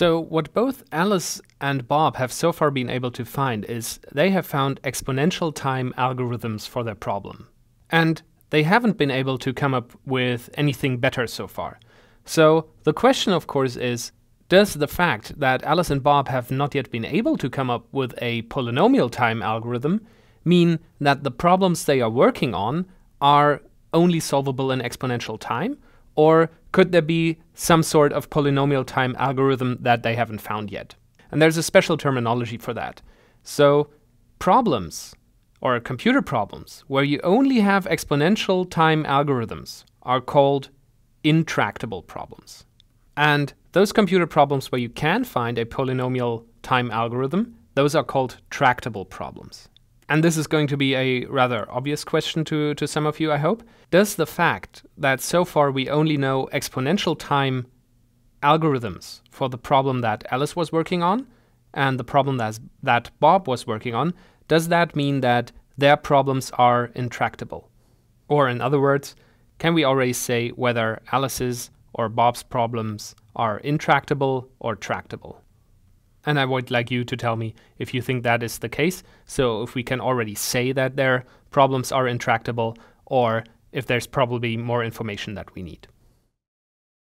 So, what both Alice and Bob have so far been able to find is they have found exponential time algorithms for their problem. And they haven't been able to come up with anything better so far. So, the question, of course, is does the fact that Alice and Bob have not yet been able to come up with a polynomial time algorithm mean that the problems they are working on are only solvable in exponential time? Or could there be some sort of polynomial time algorithm that they haven't found yet? And there's a special terminology for that. So, problems or computer problems where you only have exponential time algorithms are called intractable problems. And those computer problems where you can find a polynomial time algorithm, those are called tractable problems and this is going to be a rather obvious question to, to some of you, I hope. Does the fact that so far we only know exponential time algorithms for the problem that Alice was working on and the problem that, that Bob was working on, does that mean that their problems are intractable? Or, in other words, can we already say whether Alice's or Bob's problems are intractable or tractable? And I would like you to tell me if you think that is the case. So, if we can already say that their problems are intractable, or if there's probably more information that we need.